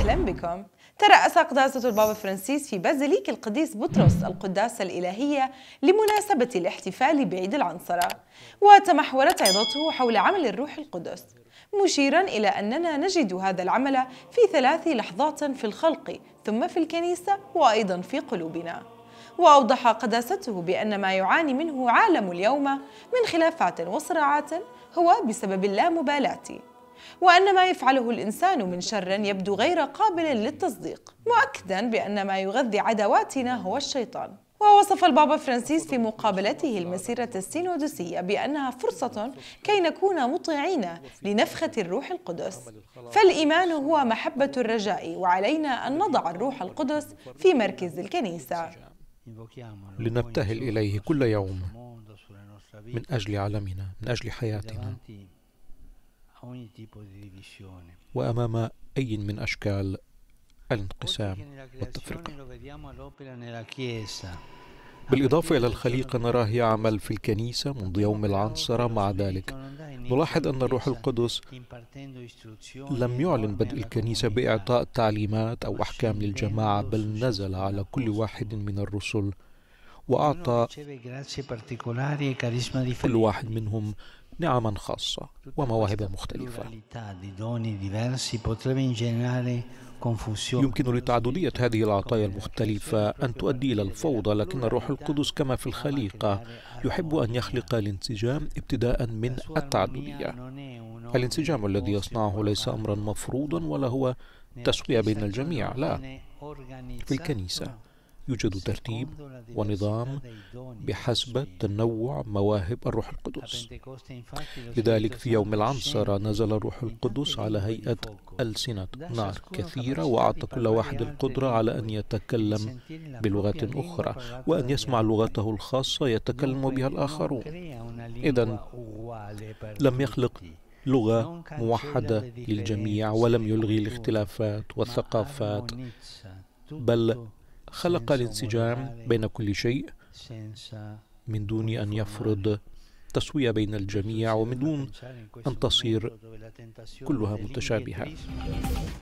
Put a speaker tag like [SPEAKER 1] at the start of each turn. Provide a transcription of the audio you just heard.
[SPEAKER 1] أهلا بكم. ترأس قداسة البابا فرانسيس في بازيليك القديس بطرس القداسة الإلهية لمناسبة الاحتفال بعيد العنصرة وتمحورت عظته حول عمل الروح القدس مشيرا إلى أننا نجد هذا العمل في ثلاث لحظات في الخلق ثم في الكنيسة وأيضا في قلوبنا. وأوضح قداسته بأن ما يعاني منه عالم اليوم من خلافات وصراعات هو بسبب اللامبالاة. وأن ما يفعله الإنسان من شر يبدو غير قابل للتصديق مؤكدا بأن ما يغذي عداواتنا هو الشيطان. ووصف البابا فرانسيس في مقابلته المسيرة السينودسية بأنها فرصة كي نكون مطيعين لنفخة الروح القدس. فالإيمان هو محبة الرجاء وعلينا أن نضع الروح القدس في مركز الكنيسة.
[SPEAKER 2] لنبتهل إليه كل يوم من أجل عالمنا من أجل حياتنا. وأمام أي من أشكال الانقسام والتفرقة بالإضافة إلى الخليقة نراه يعمل في الكنيسة منذ يوم العنصرة مع ذلك. نلاحظ أن الروح القدس لم يعلن بدء الكنيسة بإعطاء تعليمات أو أحكام للجماعة بل نزل على كل واحد من الرسل وأعطى كل واحد منهم نعما خاصة ومواهب مختلفة. يمكن لتعددية هذه العطايا المختلفة أن تؤدي إلى الفوضى لكن الروح القدس كما في الخليقة يحب أن يخلق الانسجام ابتداء من التعددية. الانسجام الذي يصنعه ليس أمرا مفروضا ولا هو تسوية بين الجميع لا. في الكنيسة يوجد ترتيب ونظام بحسب تنوع مواهب الروح القدس. لذلك في يوم العنصرة نزل الروح القدس على هيئة ألسنة نار كثيرة وأعطى كل واحد القدرة على أن يتكلم بلغة أخرى وأن يسمع لغته الخاصة يتكلم بها الآخرون. إذا لم يخلق لغة موحدة للجميع ولم يلغي الاختلافات والثقافات بل خلق الانسجام بين كل شيء من دون أن يفرض تسوية بين الجميع ومن دون أن تصير كلها متشابهة.